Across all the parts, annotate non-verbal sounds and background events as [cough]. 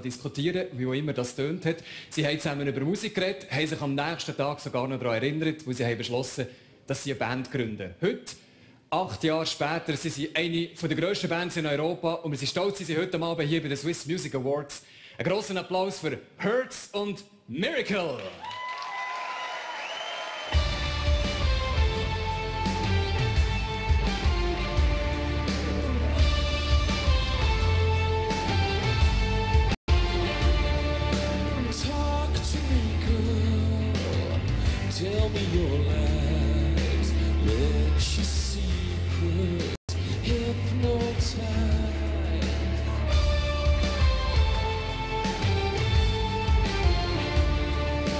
diskutieren, wie auch immer das tönt hat. Sie haben zusammen über Musik geredet, haben sich am nächsten Tag sogar noch daran erinnert, wo sie haben beschlossen, dass sie eine Band gründen. Heute, acht Jahre später, sind sie eine der grössten Bands in Europa und wir sind stolz, sie heute Abend hier bei den Swiss Music Awards. Einen grossen Applaus für Hertz und Miracle! your Let your secrets hypnotize.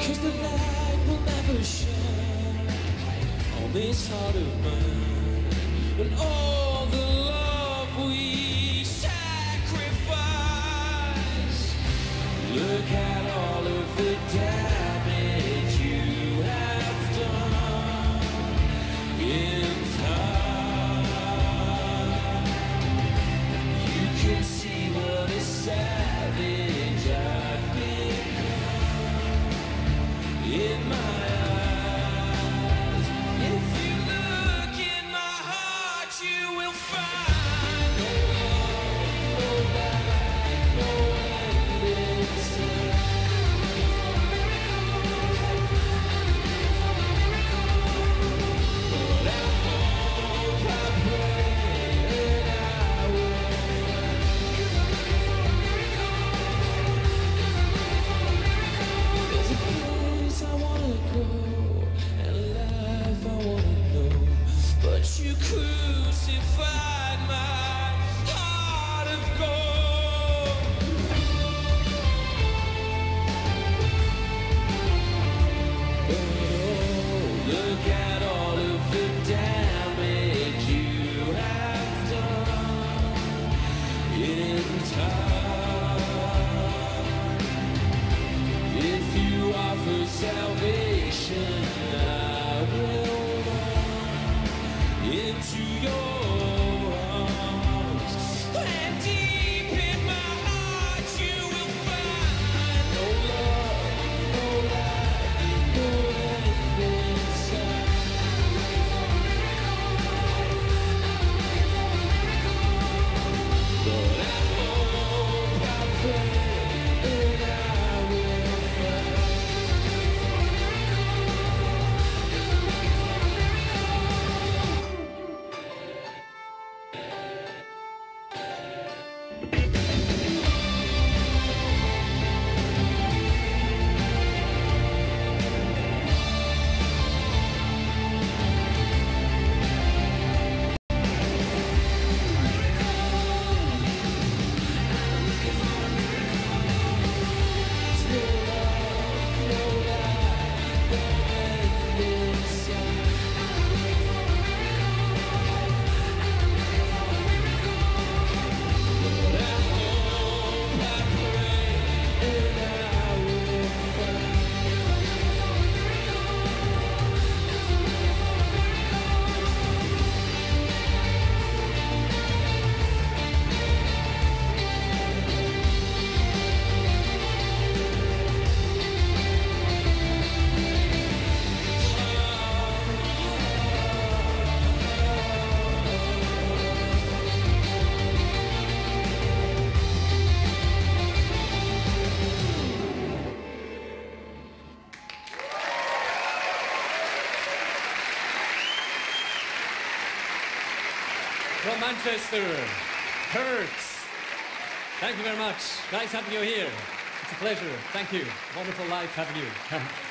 Cause the light will never shine on this heart of mine. And all the love we you could. from Manchester, Hurts. Thank you very much. Nice having you here. It's a pleasure. Thank you. Wonderful life having you. [laughs]